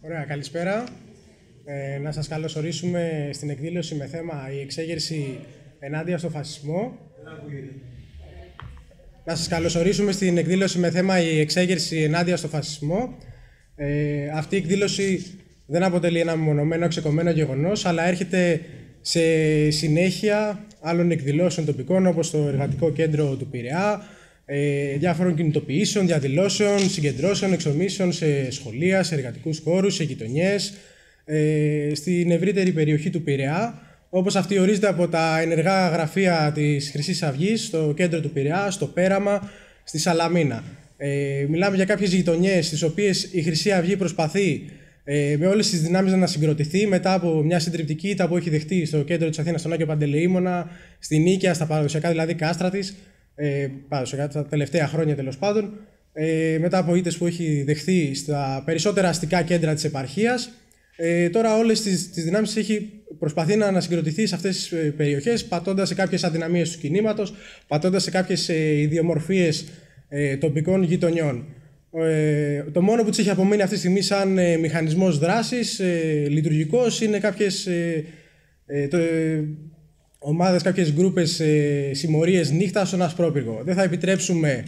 Ωραία, καλησπέρα. Ε, να σας καλωσορίσουμε στην εκδήλωση με θέμα η εξέγερση ενάντια στο φασισμό. Να σας καλωσορίσουμε στην εκδήλωση με θέμα η εξέγερση ενάντια στο φασισμό. Ε, αυτή η εκδήλωση δεν αποτελεί ένα μονομένο ξεκομμένο γεγονός, αλλά έρχεται σε συνέχεια άλλων εκδηλώσεων τοπικών όπως το Εργατικό Κέντρο του Πειραιά, ε, διάφορων κινητοποιήσεων, διαδηλώσεων, συγκεντρώσεων, εξομίσεων σε σχολεία, σε εργατικούς χώρους, σε γειτονιές, ε, στην ευρύτερη περιοχή του Πειραιά, όπως αυτή ορίζεται από τα ενεργά γραφεία της χρυσής αυγής στο κέντρο του Πειραιά, στο Πέραμα, στη Σαλαμίνα. Ε, μιλάμε για κάποιες γειτονιές στις οποίες η Χρυσή Αυγή προσπαθεί ε, με όλες τις δυνάμεις να συγκροτηθεί μετά από μια συντριπτική ήττα που έχει δεχτεί στο κέντρο της Αθήνας, στον Άγιο Παντελεήμονα, στην Νίκαια, στα παραδοσιακά δηλαδή κάστρα της, ε, παραδοσιακά τα τελευταία χρόνια τέλος πάντων, ε, μετά από ήττες που έχει δεχθεί στα περισσότερα αστικά κέντρα της επαρχίας. Ε, τώρα όλες τις τις δυνάμεις έχει προσπαθεί να ανασυγκροτηθεί σε αυτές τις ε, περιοχές, πατώντας σε κάποιες αδυναμίες του κινήματος, πατώντας σε κάποιες ιδιομορφίες ε, τοπικών γειτονιών. Ε, το μόνο που της έχει απομείνει αυτή τη στιγμή σαν ε, μηχανισμός δράσης ε, λειτουργικός είναι κάποιες ε, ε, το, ε, ομάδες, κάποιες γκρούπες ε, συμμορίες νύχτα στον Ασπρόπυργο. Δεν θα επιτρέψουμε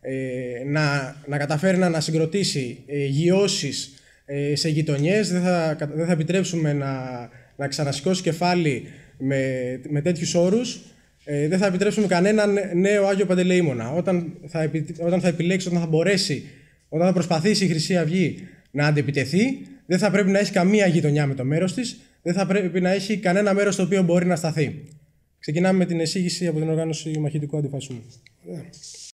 ε, να, να καταφέρει να ανασυγκροτήσει ε, γιώσεις ε, σε γειτονιές, δεν θα, δεν θα επιτρέψουμε να, να ξανασηκώσει κεφάλι με, με τέτοιους όρους. Ε, δεν θα επιτρέψουμε κανέναν νέο Άγιο Παντελεήμονα. Όταν θα, όταν θα επιλέξει, όταν θα μπορέσει όταν θα προσπαθήσει η Χρυσή Αυγή να αντεπιτεθεί, δεν θα πρέπει να έχει καμία γειτονιά με το μέρος της, δεν θα πρέπει να έχει κανένα μέρος στο οποίο μπορεί να σταθεί. Ξεκινάμε με την εισήγηση από την οργάνωση μαχητικού αντιφασισμού.